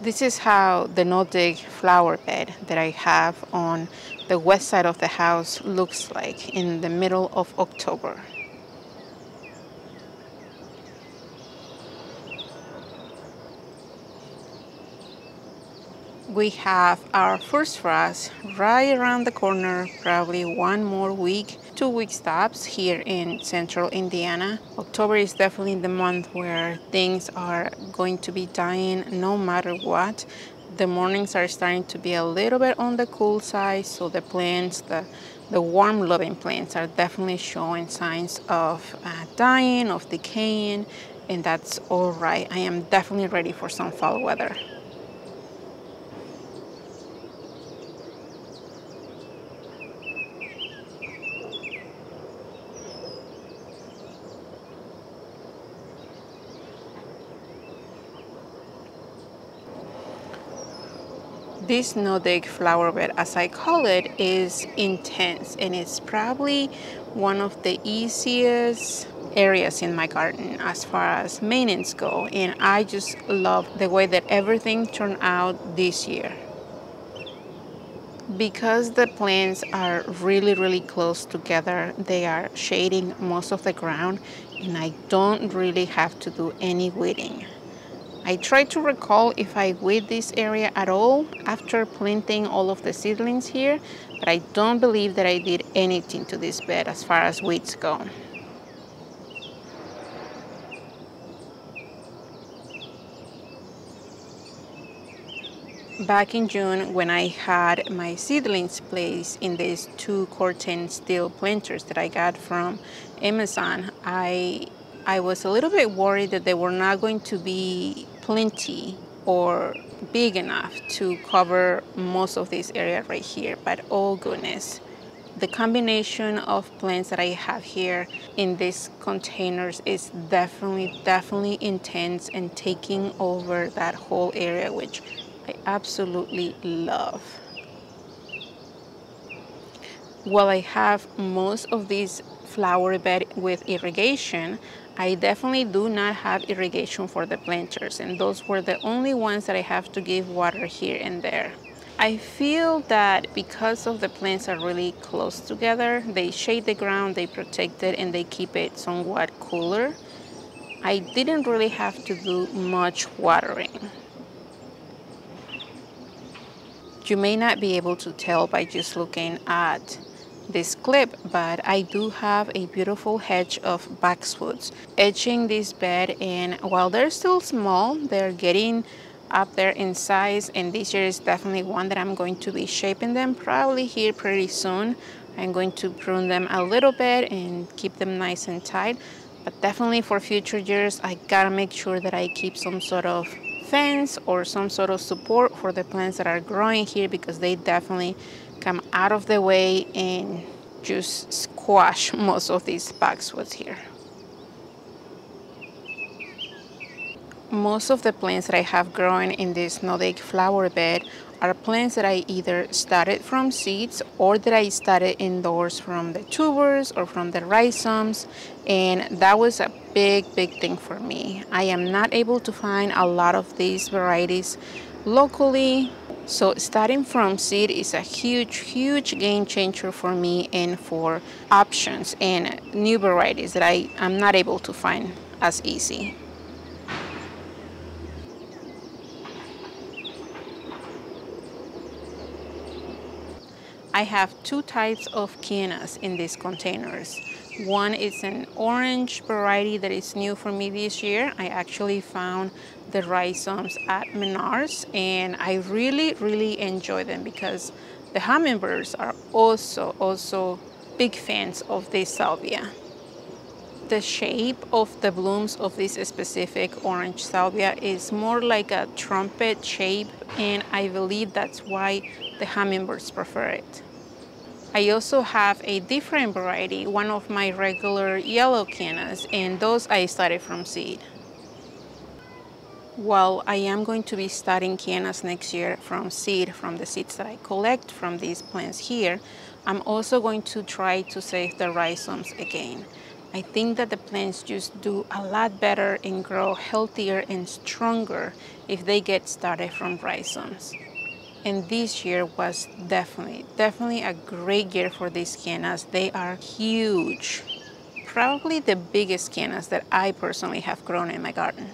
This is how the no-dig flower bed that I have on the west side of the house looks like in the middle of October. we have our first frost right around the corner, probably one more week, two week stops here in central Indiana. October is definitely the month where things are going to be dying no matter what. The mornings are starting to be a little bit on the cool side, so the plants, the the warm loving plants are definitely showing signs of uh, dying, of decaying, and that's all right. I am definitely ready for some fall weather. This no-dig flower bed, as I call it, is intense and it's probably one of the easiest areas in my garden as far as maintenance go and I just love the way that everything turned out this year. Because the plants are really really close together, they are shading most of the ground and I don't really have to do any weeding. I try to recall if I weed this area at all after planting all of the seedlings here, but I don't believe that I did anything to this bed as far as weeds go. Back in June, when I had my seedlings placed in these two corten steel planters that I got from Amazon, I I was a little bit worried that they were not going to be plenty or big enough to cover most of this area right here, but oh goodness. The combination of plants that I have here in these containers is definitely, definitely intense and taking over that whole area, which I absolutely love. While I have most of these flower bed with irrigation, I definitely do not have irrigation for the planters and those were the only ones that I have to give water here and there. I feel that because of the plants are really close together, they shade the ground, they protect it, and they keep it somewhat cooler. I didn't really have to do much watering. You may not be able to tell by just looking at this clip, but I do have a beautiful hedge of boxwoods edging this bed and while they're still small, they're getting up there in size and this year is definitely one that I'm going to be shaping them probably here pretty soon. I'm going to prune them a little bit and keep them nice and tight but definitely for future years I gotta make sure that I keep some sort of fence or some sort of support for the plants that are growing here because they definitely come out of the way and just squash most of these boxwoods here. Most of the plants that I have growing in this no-dig flower bed are plants that I either started from seeds or that I started indoors from the tubers or from the rhizomes and that was a big big thing for me. I am not able to find a lot of these varieties locally so starting from seed is a huge, huge game changer for me and for options and new varieties that I am not able to find as easy. I have two types of cannas in these containers. One is an orange variety that is new for me this year. I actually found the rhizomes at Menards and I really, really enjoy them because the hummingbirds are also, also big fans of this salvia. The shape of the blooms of this specific orange salvia is more like a trumpet shape and I believe that's why the hummingbirds prefer it. I also have a different variety, one of my regular yellow cannas, and those I started from seed. While I am going to be starting cannas next year from seed, from the seeds that I collect from these plants here, I'm also going to try to save the rhizomes again. I think that the plants just do a lot better and grow healthier and stronger if they get started from rhizomes. And this year was definitely, definitely a great year for these cannas. They are huge. Probably the biggest cannas that I personally have grown in my garden.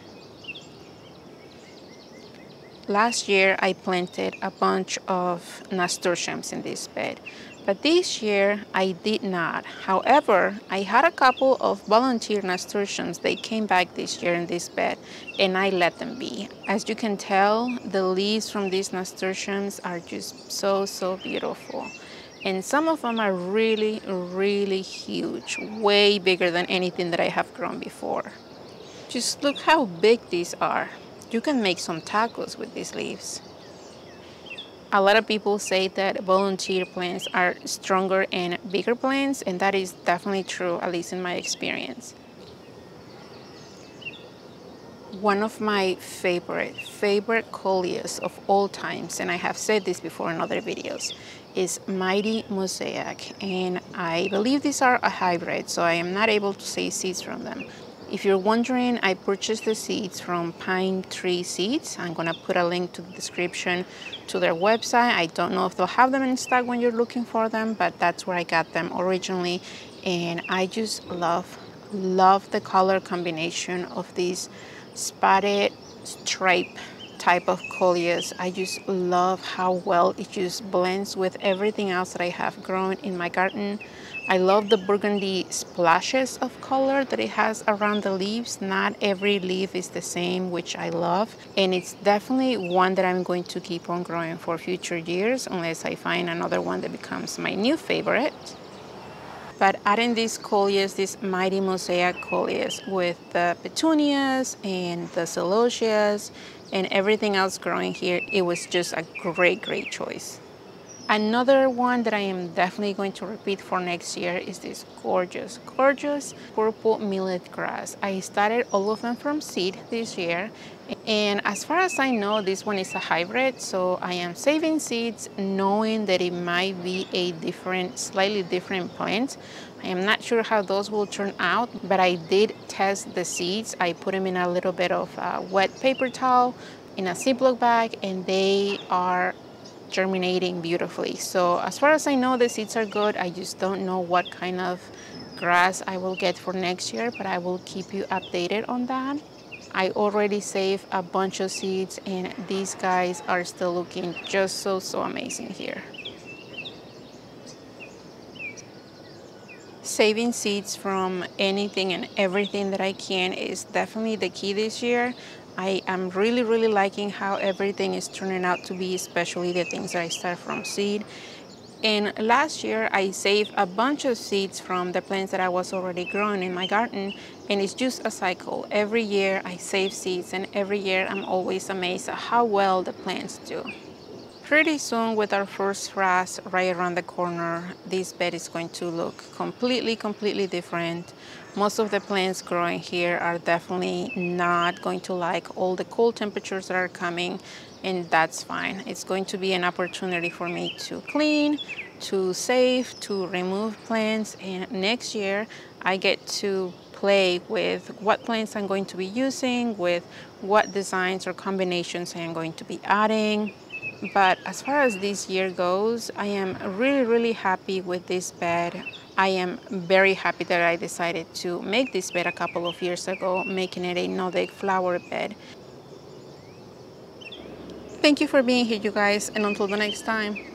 Last year I planted a bunch of nasturtiums in this bed, but this year I did not. However, I had a couple of volunteer nasturtiums. They came back this year in this bed and I let them be. As you can tell, the leaves from these nasturtiums are just so, so beautiful. And some of them are really, really huge, way bigger than anything that I have grown before. Just look how big these are. You can make some tacos with these leaves. A lot of people say that volunteer plants are stronger and bigger plants, and that is definitely true, at least in my experience. One of my favorite, favorite coleus of all times, and I have said this before in other videos, is Mighty Mosaic. And I believe these are a hybrid, so I am not able to say seeds from them. If you're wondering, I purchased the seeds from Pine Tree Seeds. I'm gonna put a link to the description to their website. I don't know if they'll have them in stock when you're looking for them, but that's where I got them originally. And I just love, love the color combination of these spotted stripe type of coleus. I just love how well it just blends with everything else that I have grown in my garden. I love the burgundy splashes of color that it has around the leaves. Not every leaf is the same, which I love. And it's definitely one that I'm going to keep on growing for future years unless I find another one that becomes my new favorite. But adding these coleus, these mighty mosaic coleus with the petunias and the celosias and everything else growing here, it was just a great, great choice. Another one that I am definitely going to repeat for next year is this gorgeous, gorgeous purple millet grass. I started all of them from seed this year. And as far as I know, this one is a hybrid. So I am saving seeds knowing that it might be a different, slightly different plant. I am not sure how those will turn out, but I did test the seeds. I put them in a little bit of wet paper towel in a Ziploc bag and they are germinating beautifully. So as far as I know, the seeds are good. I just don't know what kind of grass I will get for next year, but I will keep you updated on that. I already saved a bunch of seeds and these guys are still looking just so, so amazing here. Saving seeds from anything and everything that I can is definitely the key this year. I am really, really liking how everything is turning out to be, especially the things that I start from seed. And last year, I saved a bunch of seeds from the plants that I was already growing in my garden. And it's just a cycle. Every year, I save seeds, and every year, I'm always amazed at how well the plants do. Pretty soon, with our first frost right around the corner, this bed is going to look completely, completely different. Most of the plants growing here are definitely not going to like all the cold temperatures that are coming and that's fine. It's going to be an opportunity for me to clean, to save, to remove plants and next year I get to play with what plants I'm going to be using, with what designs or combinations I am going to be adding. But as far as this year goes, I am really, really happy with this bed. I am very happy that I decided to make this bed a couple of years ago, making it a no-dig flower bed. Thank you for being here, you guys, and until the next time.